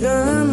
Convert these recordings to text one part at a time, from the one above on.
Thứ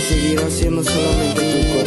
seguirá siendo solamente.